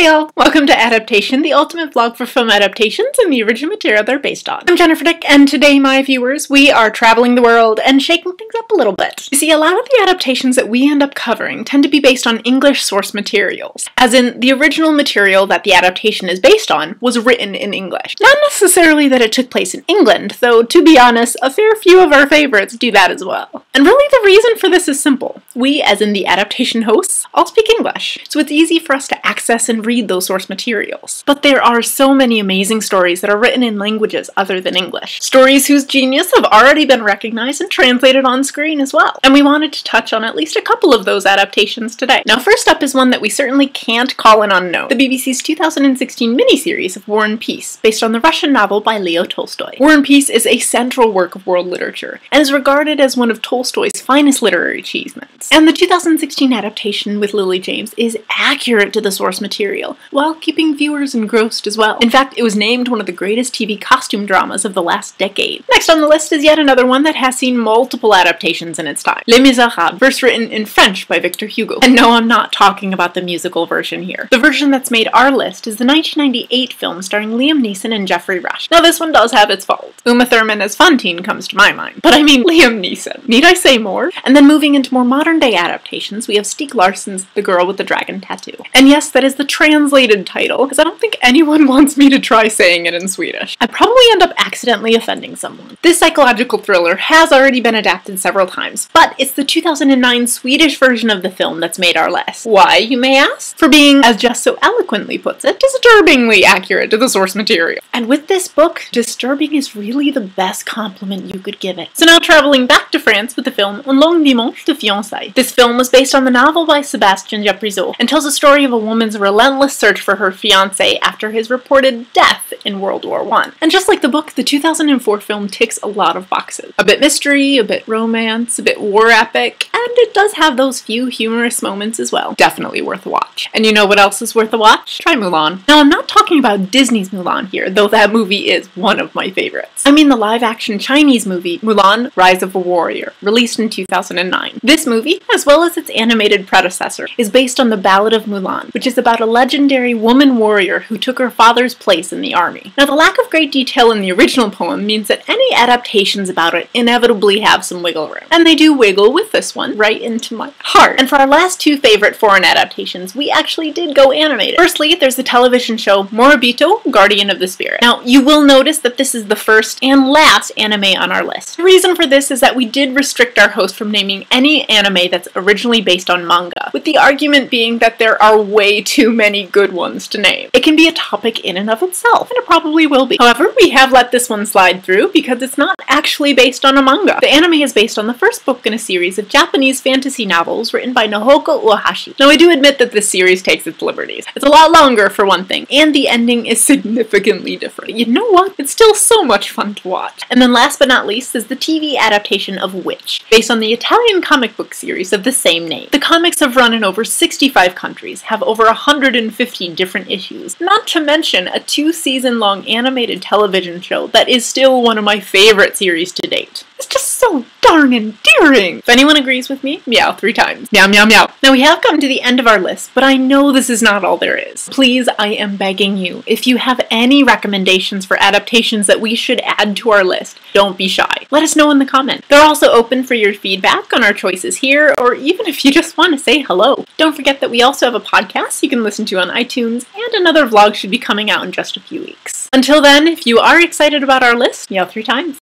Hey y'all, welcome to Adaptation, the ultimate vlog for film adaptations and the original material they're based on. I'm Jennifer Dick, and today, my viewers, we are traveling the world and shaking things up a little bit. You see, a lot of the adaptations that we end up covering tend to be based on English source materials, as in the original material that the adaptation is based on was written in English. Not necessarily that it took place in England, though to be honest, a fair few of our favorites do that as well. And really the reason for this is simple. We, as in the adaptation hosts, all speak English, so it's easy for us to access and read those source materials. But there are so many amazing stories that are written in languages other than English. Stories whose genius have already been recognized and translated on screen as well. And we wanted to touch on at least a couple of those adaptations today. Now first up is one that we certainly can't call an unknown. The BBC's 2016 miniseries of War and Peace, based on the Russian novel by Leo Tolstoy. War and Peace is a central work of world literature, and is regarded as one of Tolstoy's finest literary achievements. And the 2016 adaptation with Lily James is accurate to the source material, while keeping viewers engrossed as well. In fact, it was named one of the greatest TV costume dramas of the last decade. Next on the list is yet another one that has seen multiple adaptations in its time. Les Miserables, first written in French by Victor Hugo. And no, I'm not talking about the musical version here. The version that's made our list is the 1998 film starring Liam Neeson and Geoffrey Rush. Now this one does have its faults. Uma Thurman as Fantine comes to my mind, but I mean Liam Neeson. Need I say more? And then moving into more modern day adaptations, we have Stieg Larsson's The Girl with the Dragon Tattoo. And yes, that is the translated title, because I don't think anyone wants me to try saying it in Swedish. I'd probably end up accidentally offending someone. This psychological thriller has already been adapted several times, but it's the 2009 Swedish version of the film that's made our list. Why, you may ask? For being, as Jess so eloquently puts it, disturbingly accurate to the source material. And with this book, disturbing is really the best compliment you could give it. So now traveling back to France with the film Un long dimanche de fiançailles. This film was based on the novel by Sébastien Japrisot and tells the story of a woman's relentless search for her fiance after his reported death in World War I. And just like the book, the 2004 film ticks a lot of boxes. A bit mystery, a bit romance, a bit war epic, and it does have those few humorous moments as well. Definitely worth a watch. And you know what else is worth a watch? Try Mulan. Now, I'm not talking about Disney's Mulan here, though that movie is one of my favorites. I mean the live-action Chinese movie, Mulan Rise of a Warrior, released in 2009. This movie, as well as its animated predecessor, is based on the Ballad of Mulan, which is about a legendary woman warrior who took her father's place in the army. Now, the lack of great detail in the original poem means that any adaptations about it inevitably have some wiggle room. And they do wiggle with this one right into my heart. And for our last two favorite foreign adaptations, we actually did go animated. Firstly, there's the television show Moribito, Guardian of the Spirit. Now, you will notice that this is the first and last anime on our list. The reason for this is that we did restrict our host from naming any anime that's originally based on manga, with the argument being that there are way too many good ones to name. It can be a topic in and of itself, and it probably will be. However, we have let this one slide through because it's not actually based on a manga. The anime is based on the first book in a series of Japanese fantasy novels written by Naoko Uehashi. Now, I do admit that this series takes its liberties. It's a lot longer, for one thing, and the ending is significantly different. You know what? It's still so much fun to watch. And then last but not least is the TV adaptation of W.I.T.C.H., based on the Italian comic book series of the same name. The comics have run in over 65 countries, have over 150 different issues. Not to mention a two season long animated television show that is still one of my favorite series to date. It's just so darn endearing. If anyone agrees with me, meow three times. Meow, meow, meow. Now we have come to the end of our list, but I know this is not all there is. Please, I am begging you, if you have any recommendations for adaptations that we should add to our list, don't be shy. Let us know in the comments. They're also open for your feedback on our choices here, or even if you just want to say hello. Don't forget that we also have a podcast you can listen to on iTunes, and another vlog should be coming out in just a few weeks. Until then, if you are excited about our list, yell three times.